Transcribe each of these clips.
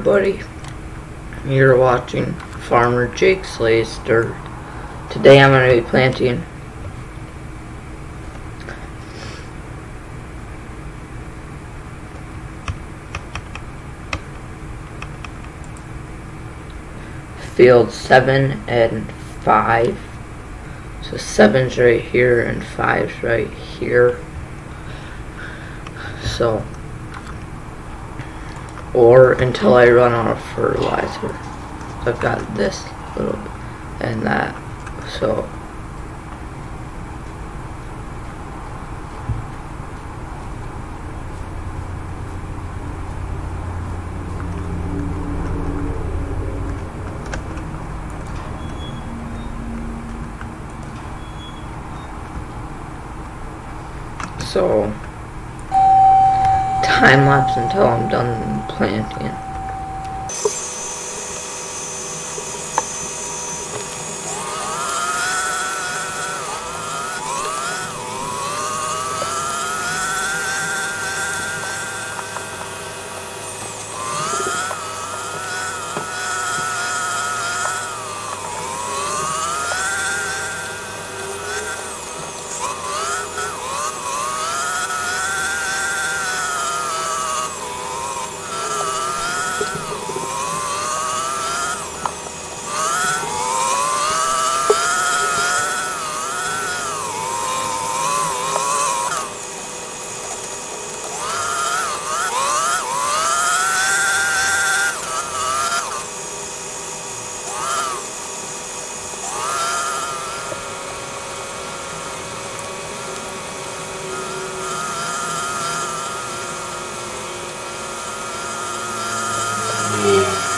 buddy. You're watching Farmer Jake Slays Dirt. Today I'm going to be planting field 7 and 5. So 7's right here and 5's right here. So, or until I run out of fertilizer. I've got this little and that. So, so time lapse until I'm done planting. Música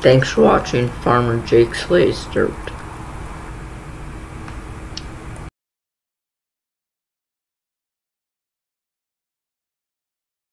Thanks for watching Farmer Jake Slays Dirt.